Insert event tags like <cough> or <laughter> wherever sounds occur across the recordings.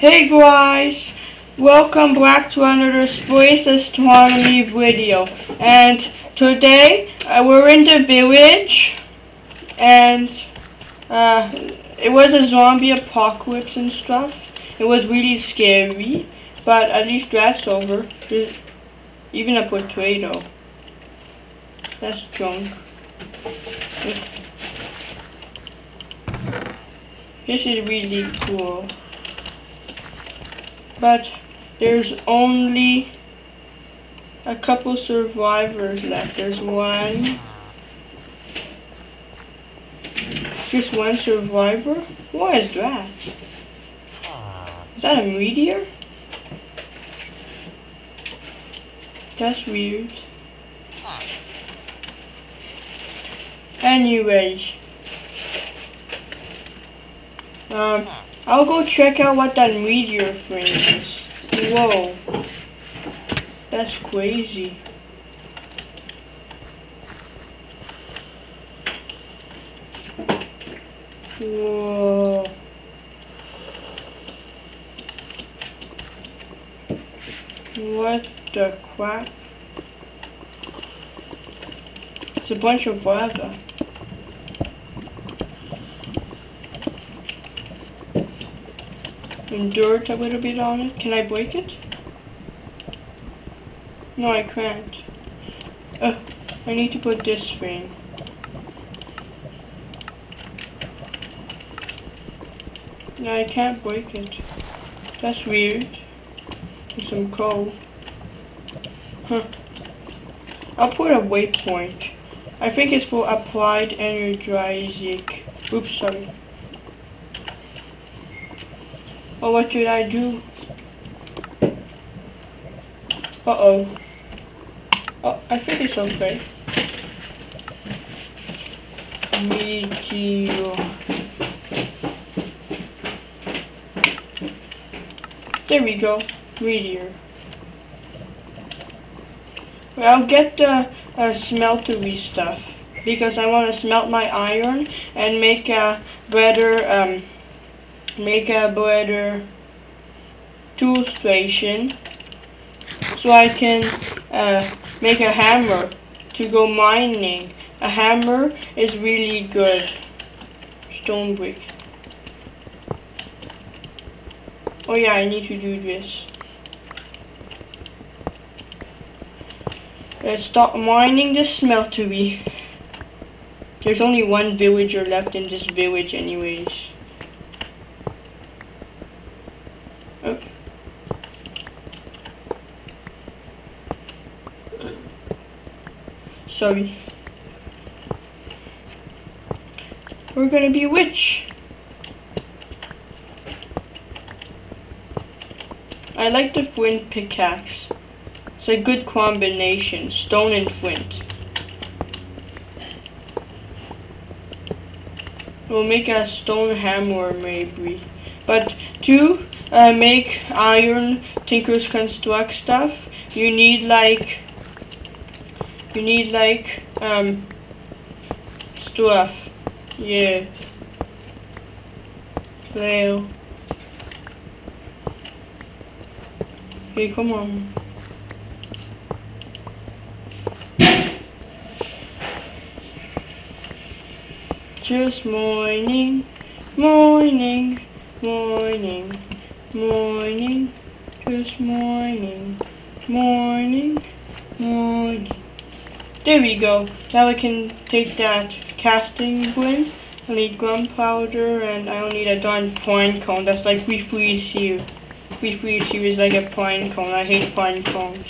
Hey guys, welcome back to another Space Astronomy video. And today uh, we're in the village, and uh, it was a zombie apocalypse and stuff. It was really scary, but at least that's over. There's even a potato. That's junk. This is really cool. But there's only a couple survivors left. There's one. Just one survivor? What is that? Is that a meteor? That's weird. Anyways. Um, I'll go check out what that meteor thing is. Whoa. That's crazy. Whoa. What the crap? It's a bunch of lava. Dirt a little bit on it. Can I break it? No, I can't. Oh, I need to put this thing. No, I can't break it. That's weird. There's some coal. Huh. I'll put a waypoint. I think it's for applied energistics. Oops, sorry. Oh, what should I do? Uh-oh. Oh, I think it's okay. Meteor. There we go. Meteor. Well, I'll get the uh, smeltery stuff because I want to smelt my iron and make a better um, make a better tool station so I can uh, make a hammer to go mining. A hammer is really good. Stone brick. Oh yeah, I need to do this. Let's start mining the smeltery. There's only one villager left in this village anyways. Sorry. We're gonna be a witch. I like the flint pickaxe. It's a good combination, stone and flint. We'll make a stone hammer maybe. But to uh, make iron Tinkers Construct stuff, you need like you need like um stuff. Yeah. Flail. Hey, come on. Just morning, morning, morning, morning, just morning, morning, morning. There we go. Now I can take that casting blend. I need gunpowder and I don't need a darn pine cone. That's like we freeze here. We freeze here is like a pine cone. I hate pine cones.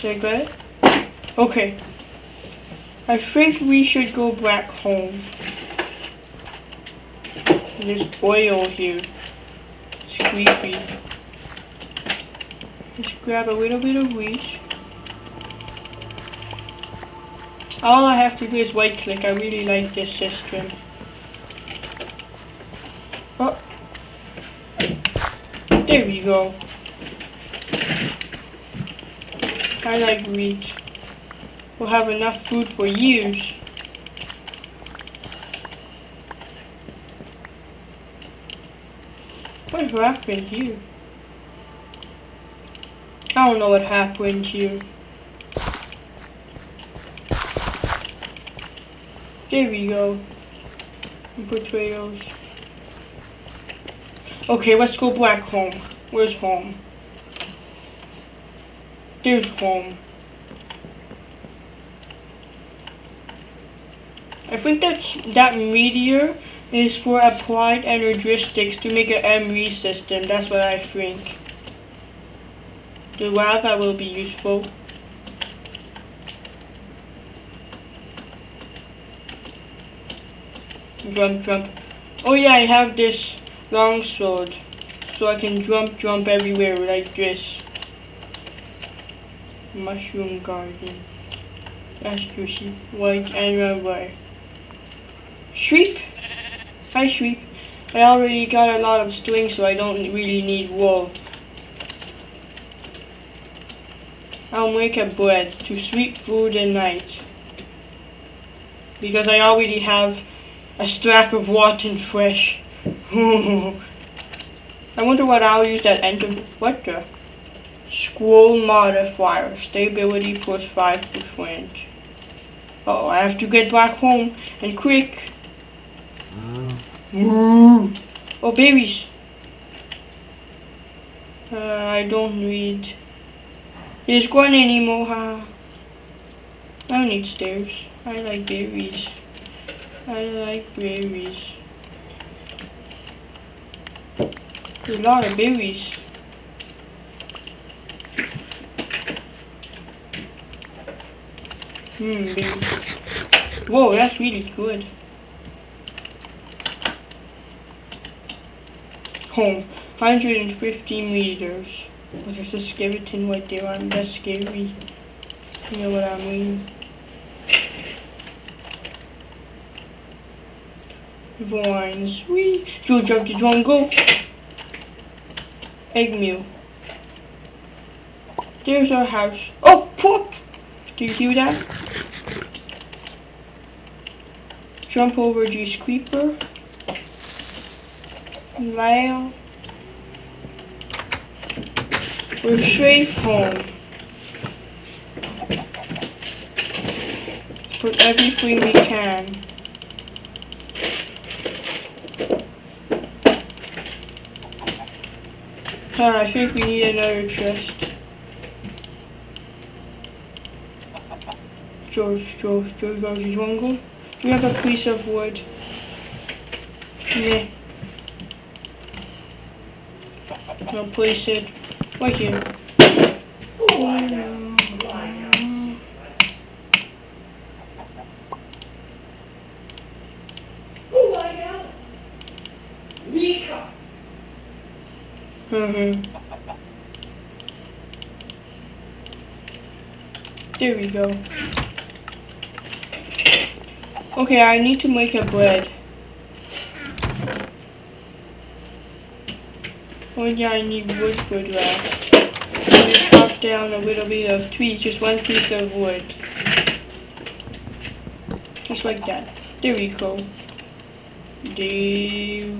Get it? Okay. I think we should go back home. There's oil here. It's creepy. Let's grab a little bit of wheat. All I have to do is right click. I really like this system. Oh. There we go. I like meat. We'll have enough food for years. What happened here? I don't know what happened here. There we go. Potatoes. Okay, let's go back home. Where's home? There's home. I think that's that meteor is for applied energistics to make an MRE system. That's what I think. The lava will be useful. Jump, jump. Oh yeah, I have this long sword. So I can jump, jump everywhere like this. Mushroom garden. That's juicy. White and red. Sweep. Hi, Sweep. I already got a lot of string, so I don't really need wool. I'll make a bread to sweep food at night. Because I already have a stack of rotten fresh. <laughs> I wonder what I'll use that enter. What the? Scroll modifier. Stability plus 5%. Uh oh, I have to get back home and quick. Mm. Oh, babies. Uh, I don't need. There's one anymore, huh? I don't need stairs. I like berries. I like berries. There's a lot of berries. Hmm, berries. Whoa, that's really good. home. 150 meters. There's a skeleton right there. I'm that scary. You know what I mean? Vines. Wee. George of the jungle. Egg meal. There's our house. Oh, poop! Do you hear that? Jump over this creeper. Well, we're safe home. Put everything we can. Huh, I think we need another chest. George, George, George, George, go? We have a piece of wood. Yeah. I'll place it right here. Mm-hmm. There we go. Okay, I need to make a bread. Oh yeah, I need wood for that. I'm gonna chop down a little bit of trees, just one piece of wood. Just like that. There we go. Dairy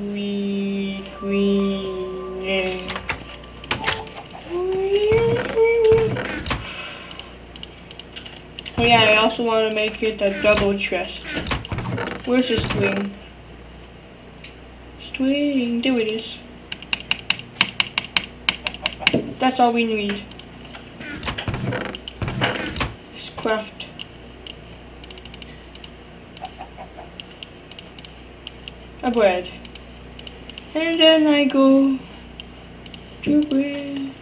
Queen. Oh yeah, I also want to make it a double chest. Where's the string? String, there it is. That's all we need. Let's craft. A bread. And then I go to bread.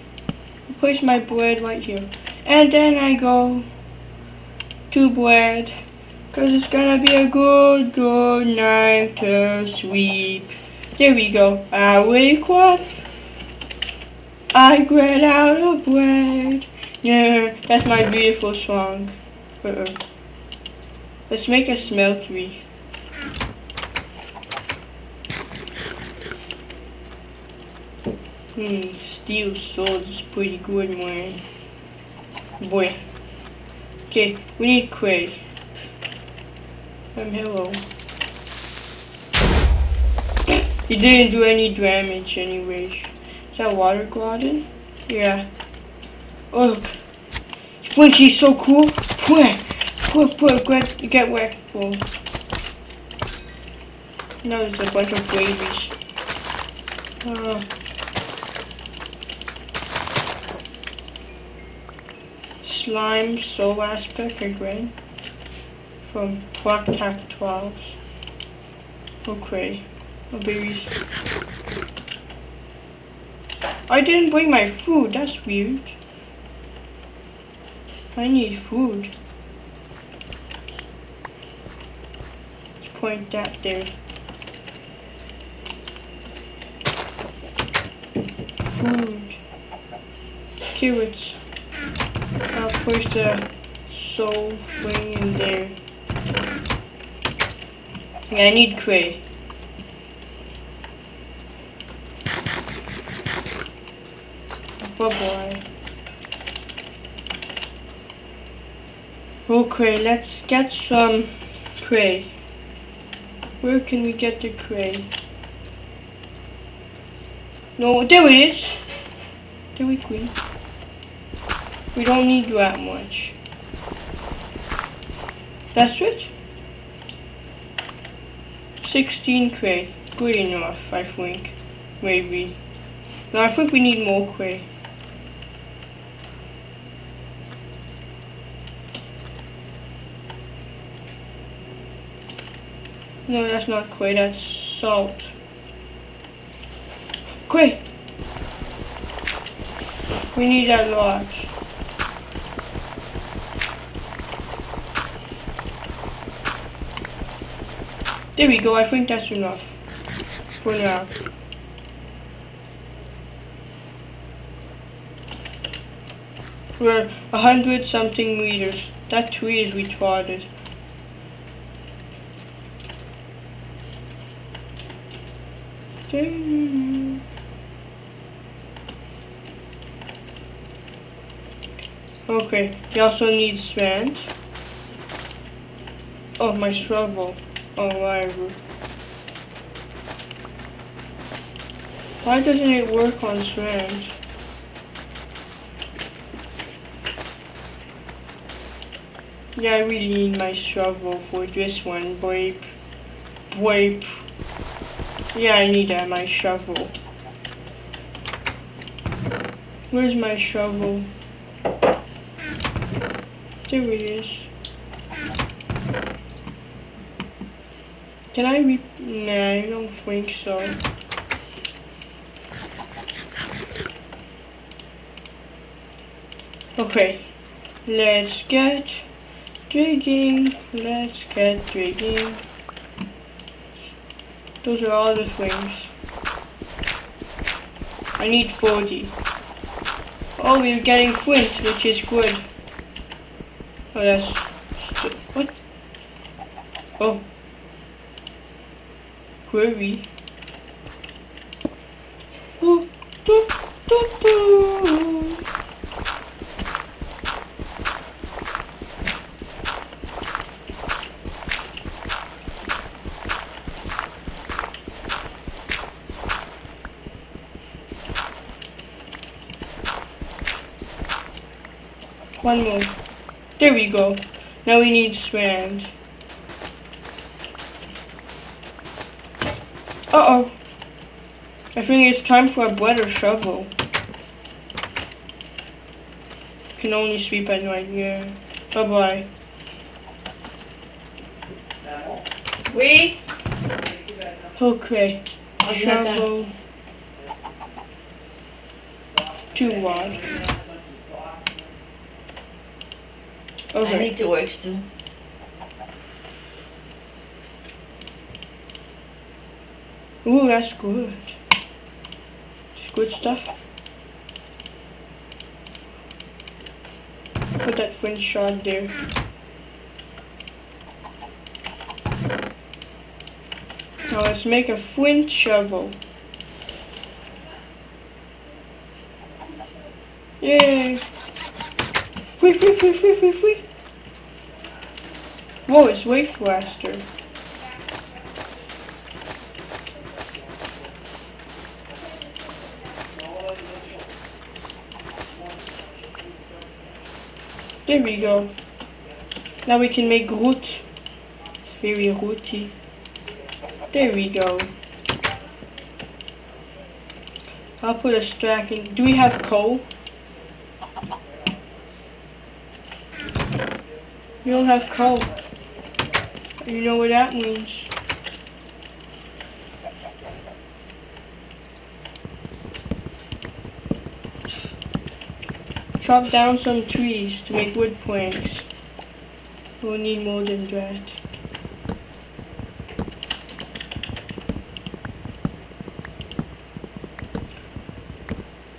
Place my bread right here. And then I go to bread. Cause it's gonna be a good, good night to sleep. There we go. I wake up. I get out of bread. Yeah, that's my beautiful song. Uh -uh. Let's make a smeltery. Hmm, steel sword is pretty good, man. Boy. Okay, we need clay. Um, hello. He didn't do any damage anyways. Is that water garden? Yeah. Oh, look. Flinky's so cool. Put, put, put, get, get wet. Oh. No, there's a bunch of babies. Uh, slime, soul aspect, again. From Black Tack 12. Okay. Oh, babies. I didn't bring my food, that's weird. I need food. Let's point that there. Food. Carrots. I'll push the soul thing in there. Yeah, I need cray. Oh boy. Okay, let's get some cray. Where can we get the cray? No, there it is. There we queen. We don't need that much. That's it. 16 clay. Good enough, I think. Maybe. No, I think we need more clay. No, that's not clay, that's salt. Clay! We need that lot. There we go, I think that's enough. For now. We're a hundred something meters. That tree is retarded. Okay, he also need sand. Oh, my shovel. Oh, whatever. Why doesn't it work on sand? Yeah, I really need my shovel for this one, boy. Boy. Yeah, I need uh, my shovel. Where's my shovel? There it is. Can I re- Nah, I don't think so. Okay, let's get digging. Let's get digging. Those are all the things. I need 40. Oh, we're getting flint, which is good. Oh, that's... What? Oh. Query. Do, do, do. One more. There we go. Now we need sand. Uh-oh. I think it's time for a better shovel. Can only sweep at night, yeah. Bye-bye. Oui. Okay. Shovel. Two wide. I need to work too. Ooh, that's good. It's good stuff. Put that French shot there. Now let's make a flint shovel. Yay! Free, free, free, free, free, free! Whoa, it's way faster. There we go. Now we can make root. It's very rooty. There we go. I'll put a stack in. Do we have coal? We don't have coal. You know what that means. Chop down some trees to make wood planks. We'll need more than that.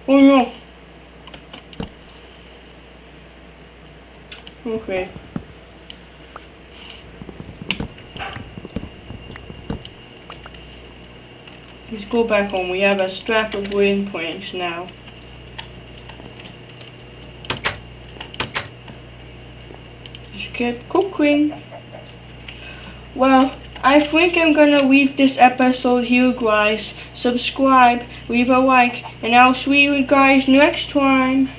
Oh no! Okay. Let's go back home. We have a stack of wooden planks now. Keep cooking. Well, I think I'm gonna leave this episode here, guys. Subscribe, leave a like, and I'll see you guys next time.